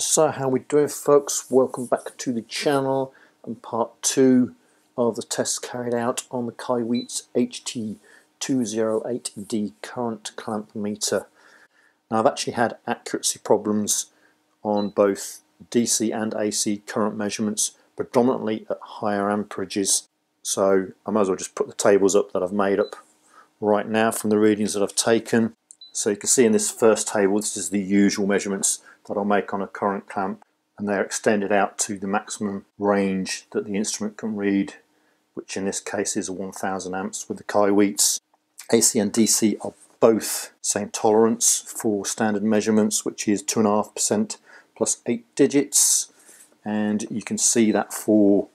So how we doing folks? Welcome back to the channel and part two of the tests carried out on the Kaiweets HT208D current clamp meter. Now I've actually had accuracy problems on both DC and AC current measurements predominantly at higher amperages so I might as well just put the tables up that I've made up right now from the readings that I've taken. So you can see in this first table this is the usual measurements that I'll make on a current clamp and they're extended out to the maximum range that the instrument can read which in this case is 1000 amps with the Kaiweets. AC and DC are both same tolerance for standard measurements which is 2.5% plus 8 digits and you can see that for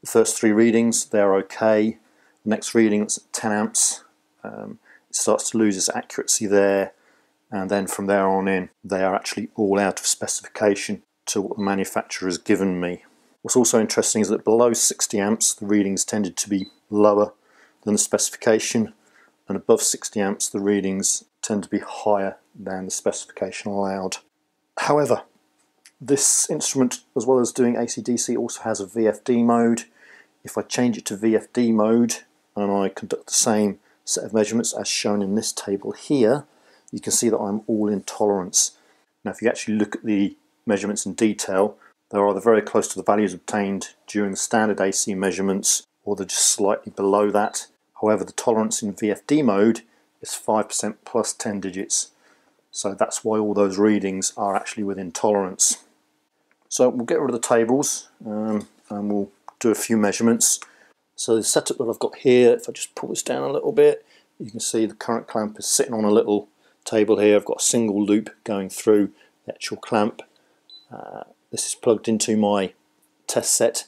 the first three readings they're okay. The next reading it's 10 amps um, it starts to lose its accuracy there and then from there on in they are actually all out of specification to what the manufacturer has given me. What's also interesting is that below 60 amps the readings tended to be lower than the specification and above 60 amps the readings tend to be higher than the specification allowed. However, this instrument as well as doing AC-DC also has a VFD mode. If I change it to VFD mode and I conduct the same set of measurements as shown in this table here you can see that I'm all in tolerance. Now if you actually look at the measurements in detail, they're either very close to the values obtained during the standard AC measurements or they're just slightly below that. However, the tolerance in VFD mode is 5% plus 10 digits. So that's why all those readings are actually within tolerance. So we'll get rid of the tables um, and we'll do a few measurements. So the setup that I've got here, if I just pull this down a little bit, you can see the current clamp is sitting on a little table here. I've got a single loop going through the actual clamp. Uh, this is plugged into my test set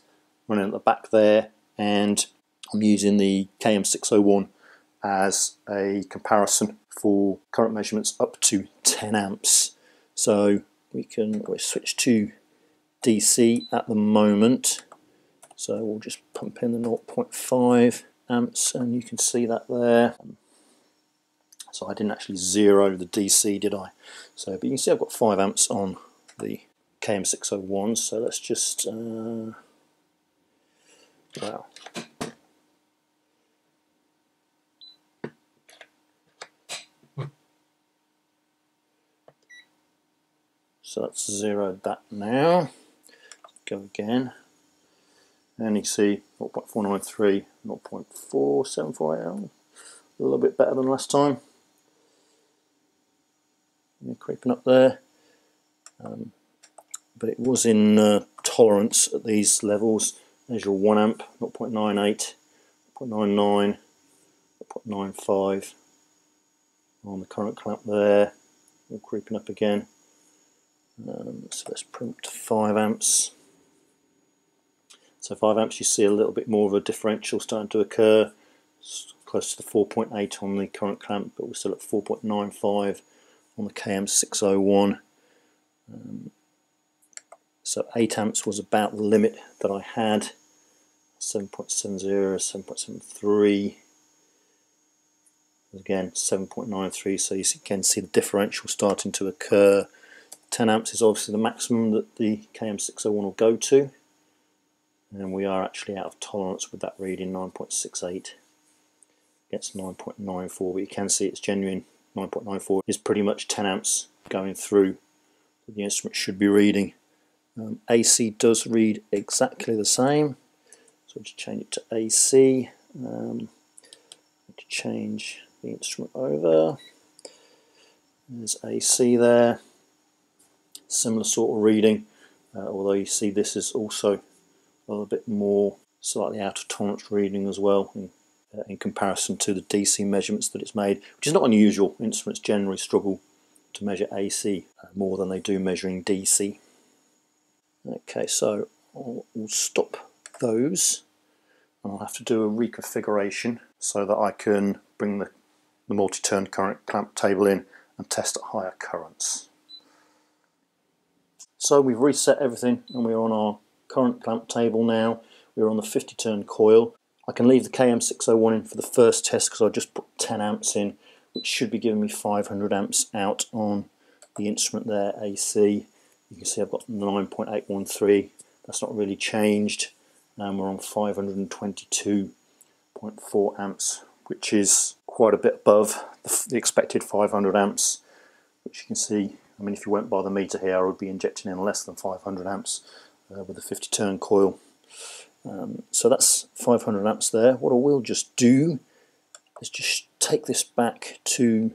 running at the back there and I'm using the KM601 as a comparison for current measurements up to 10 amps. So we can switch to DC at the moment. So we'll just pump in the 0.5 amps and you can see that there. So I didn't actually zero the DC, did I? So, but you can see I've got 5 amps on the KM601, so let's just, uh, wow. So that's zeroed that now. Go again. And you see 0.493, 0.4748, a little bit better than last time creeping up there. Um, but it was in uh, tolerance at these levels. There's your 1 amp, 0.98, 0.99, 0.95 on the current clamp there, all creeping up again. Um, so let's print 5 amps. So 5 amps you see a little bit more of a differential starting to occur, it's close to the 4.8 on the current clamp, but we're still at 4.95 on the KM601. Um, so 8 amps was about the limit that I had. 7.70, 7.73. Again, 7.93, so you can see the differential starting to occur. 10 amps is obviously the maximum that the KM601 will go to. And we are actually out of tolerance with that reading, 9.68 against 9.94, but you can see it's genuine 9.94 is pretty much 10 amps going through the instrument should be reading. Um, AC does read exactly the same, so I'll just change it to AC. Um, to change the instrument over. There's AC there, similar sort of reading, uh, although you see this is also a little bit more slightly out of tolerance reading as well in uh, in comparison to the DC measurements that it's made, which is not unusual. Instruments generally struggle to measure AC uh, more than they do measuring DC. Okay, so I'll, I'll stop those. And I'll have to do a reconfiguration so that I can bring the, the multi-turn current clamp table in and test at higher currents. So we've reset everything and we're on our current clamp table now. We're on the 50 turn coil I can leave the KM601 in for the first test because I just put 10 amps in which should be giving me 500 amps out on the instrument there AC. You can see I've got 9.813. That's not really changed. And we're on 522.4 amps, which is quite a bit above the, the expected 500 amps, which you can see. I mean, if you went by the meter here, I would be injecting in less than 500 amps uh, with a 50 turn coil. Um, so that's 500 amps there. What I will just do is just take this back to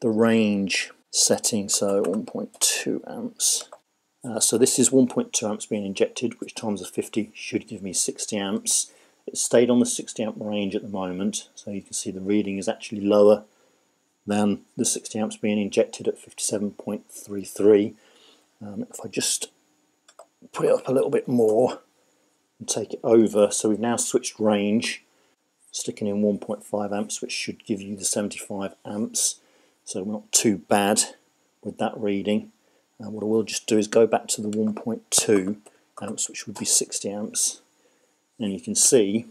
the range setting, so 1.2 amps. Uh, so this is 1.2 amps being injected, which times the 50 should give me 60 amps. It stayed on the 60 amp range at the moment, so you can see the reading is actually lower than the 60 amps being injected at 57.33. Um, if I just put it up a little bit more and take it over, so we've now switched range, sticking in 1.5 amps, which should give you the 75 amps. So not too bad with that reading. And what I will just do is go back to the 1.2 amps, which would be 60 amps. And you can see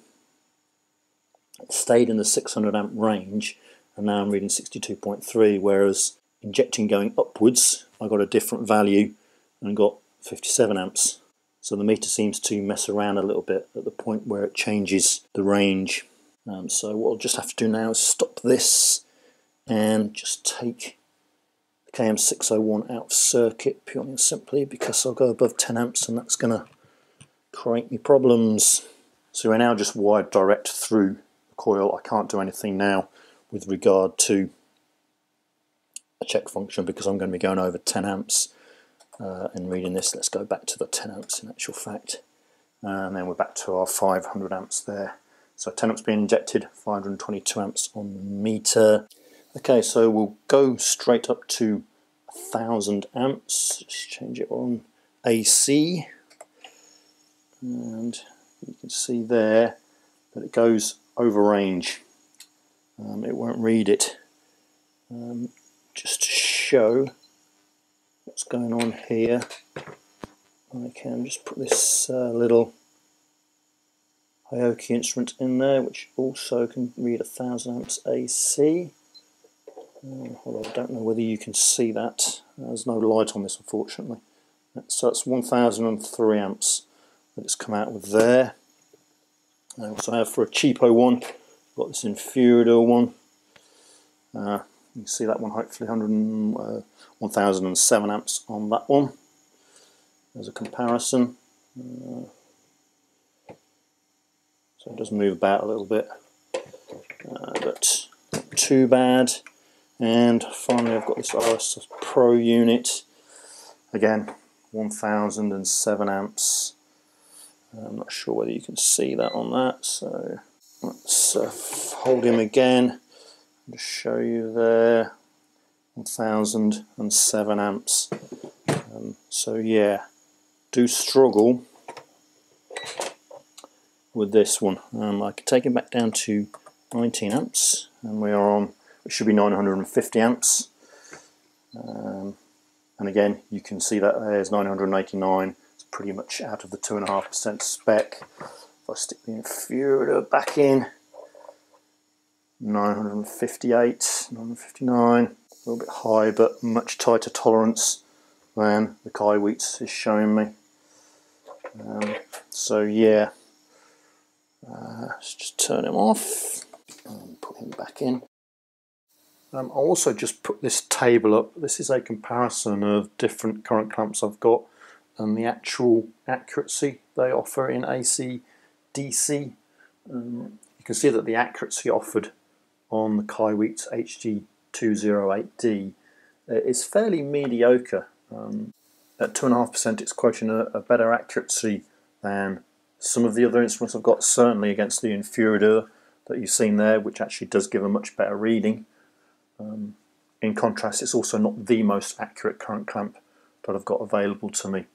it stayed in the 600 amp range, and now I'm reading 62.3, whereas injecting going upwards, I got a different value and got 57 amps. So the meter seems to mess around a little bit at the point where it changes the range. Um, so what I'll just have to do now is stop this and just take the KM601 out of circuit purely and simply because I'll go above 10 amps and that's going to create me problems. So we're now just wired direct through the coil. I can't do anything now with regard to a check function because I'm going to be going over 10 amps uh, and reading this. Let's go back to the 10 amps in actual fact. And then we're back to our 500 amps there. So 10 amps being injected, 522 amps on the meter. Okay, so we'll go straight up to 1000 amps. Just change it on AC. And you can see there that it goes over range. Um, it won't read it. Um, just to show what's going on here, I can just put this uh, little Hioki instrument in there, which also can read 1000 amps AC. Uh, although I don't know whether you can see that. There's no light on this, unfortunately. So it's 1003 amps that it's come out with there. I also have for a cheapo one, got this Infurider one. Uh, you can see that one, hopefully 100, uh, 1007 amps on that one. There's a comparison. Uh, so it does move about a little bit, uh, but not too bad. And finally I've got this RS Pro unit, again 1007 amps. I'm not sure whether you can see that on that, so let's uh, hold him again just show you there 1007 amps. Um, so yeah, do struggle with this one. Um, I can take it back down to 19 amps and we are on it should be 950 amps. Um, and again, you can see that there's 989. It's pretty much out of the 2.5% spec. If I stick the Infurider back in, 958, 959, a little bit high, but much tighter tolerance than the Kaiweets is showing me. Um, so yeah, uh, let's just turn him off and put him back in. Um, I'll also just put this table up. This is a comparison of different current clamps I've got and the actual accuracy they offer in AC DC. Um, you can see that the accuracy offered on the Kaiweets HT208D uh, is fairly mediocre. Um, at 2.5% it's quoting a, a, better accuracy than some of the other instruments I've got, certainly against the Infurider that you've seen there, which actually does give a much better reading. Um, in contrast, it's also not the most accurate current clamp that I've got available to me.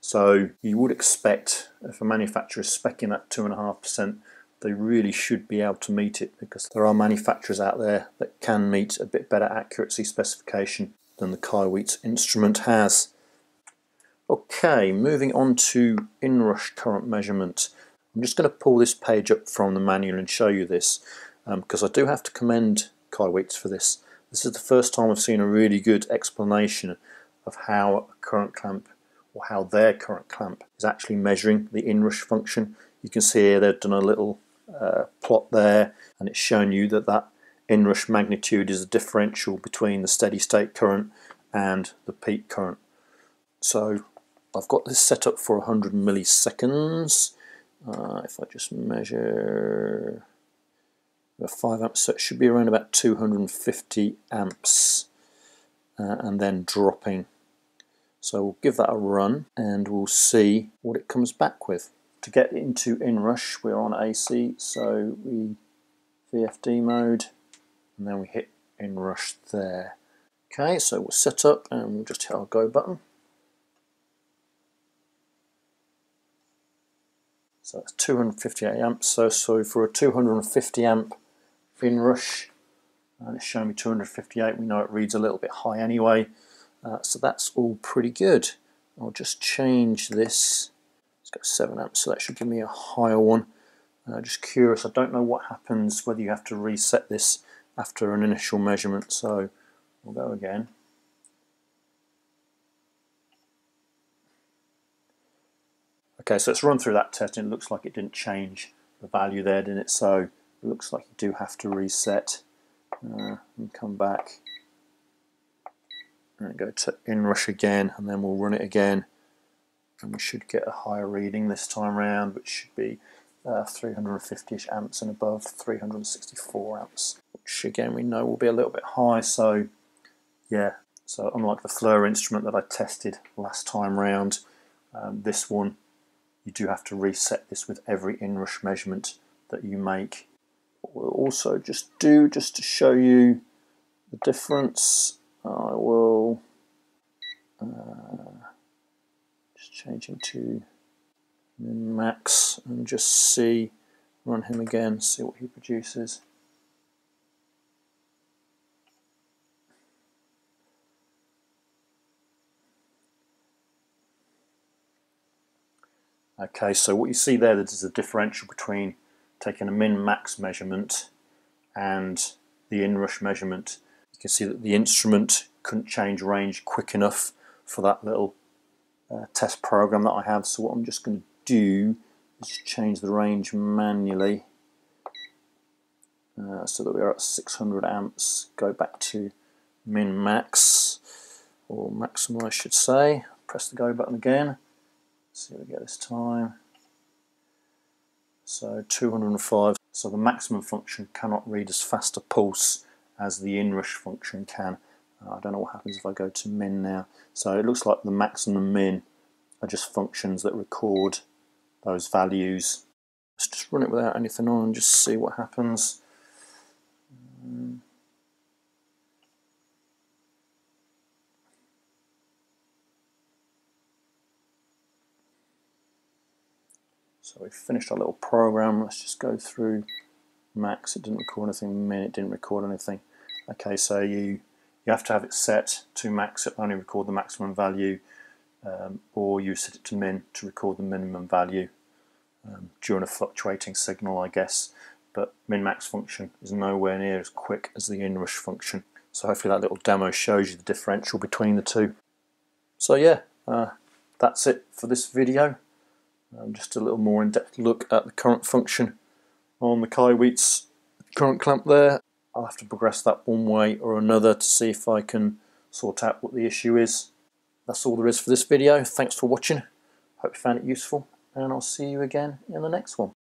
So you would expect if a manufacturer is specking at 2.5%, they really should be able to meet it because there are manufacturers out there that can meet a bit better accuracy specification than the Kaiweets instrument has. Okay, moving on to inrush current measurement. I'm just going to pull this page up from the manual and show you this because um, I do have to commend Kaiweets for this. This is the first time I've seen a really good explanation of how a current clamp or how their current clamp is actually measuring the inrush function. You can see here they've done a little uh, plot there and it's shown you that that inrush magnitude is the differential between the steady state current and the peak current. So I've got this set up for 100 milliseconds. Uh, if I just measure the 5 amps, so it should be around about 250 amps uh, and then dropping. So we'll give that a run and we'll see what it comes back with. To get into inrush, we're on AC, so we VFD mode and then we hit inrush there. Okay, so we'll set up and we'll just hit our go button. So that's 258 amps. So, so for a 250 amp inrush, and it's showing me 258, we know it reads a little bit high anyway. Uh, so that's all pretty good. I'll just change this. It's got 7 amps, so that should give me a higher one. Uh, just curious, I don't know what happens, whether you have to reset this after an initial measurement. So we'll go again. Okay, so it's run through that test and it looks like it didn't change the value there, didn't it? So it looks like you do have to reset uh, and come back and go to inrush again and then we'll run it again and we should get a higher reading this time round which should be uh, 350ish amps and above 364 amps which again we know will be a little bit high so yeah so unlike the FLIR instrument that I tested last time round um, this one you do have to reset this with every inrush measurement that you make. We'll also just do, just to show you the difference, I will uh, change him to min max and just see, run him again, see what he produces. Okay, so what you see there is a differential between taking a min-max measurement and the inrush measurement. You can see that the instrument couldn't change range quick enough for that little uh, test program that I have. So what I'm just going to do is change the range manually uh, so that we're at 600 amps. Go back to min-max, or maximum I should say. Press the go button again. See what we get this time. So 205. So the maximum function cannot read as fast a pulse as the inrush function can. I don't know what happens if I go to min now. So it looks like the maximum min are just functions that record those values. Let's just run it without anything on and just see what happens. So we've finished our little program. Let's just go through max. It didn't record anything. Min, it didn't record anything. Okay, so you you have to have it set to max. It only record the maximum value, um, or you set it to min to record the minimum value um, during a fluctuating signal, I guess. But min-max function is nowhere near as quick as the inrush function. So hopefully that little demo shows you the differential between the two. So yeah, uh, that's it for this video. Um, just a little more in-depth look at the current function on the Kaiweets current clamp there. I'll have to progress that one way or another to see if I can sort out what the issue is. That's all there is for this video. Thanks for watching. Hope you found it useful and I'll see you again in the next one.